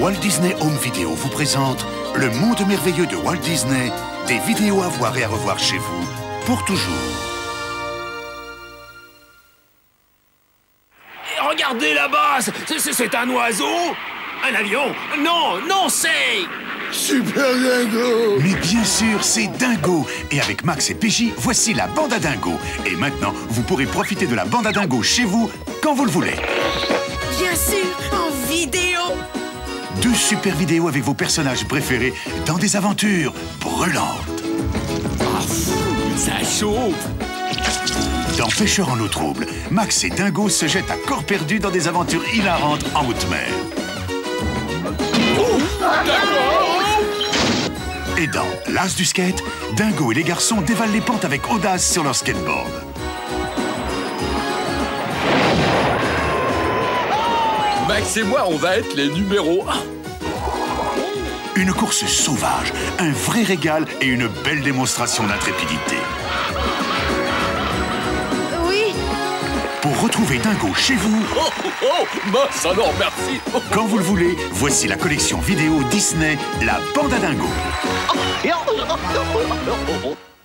Walt Disney Home Video vous présente le monde merveilleux de Walt Disney, des vidéos à voir et à revoir chez vous, pour toujours. Et regardez là-bas, c'est- c'est un oiseau? Un avion? Non, non, c'est... Super Dingo! Mais bien sûr, c'est Dingo! Et avec Max et PJ, voici la bande à Dingo. Et maintenant, vous pourrez profiter de la bande à Dingo chez vous, quand vous le voulez. Bien sûr, en vidéo. Deux super vidéos avec vos personnages préférés dans des aventures brûlantes Ça chauffe Dans Pêcheurs en eau trouble, Max et Dingo se jettent à corps perdu dans des aventures hilarantes en haute mer. Et dans L'As du skate, Dingo et les garçons dévalent les pentes avec audace sur leur skateboard. Max et moi, on va être les numéros 1. Une course sauvage, un vrai régal et une belle démonstration d'intrépidité. Oui, Pour retrouver Dingo chez vous, Oh, oh, oh Mince alors, merci quand vous le voulez, voici la collection vidéo Disney, la bande à Dingo.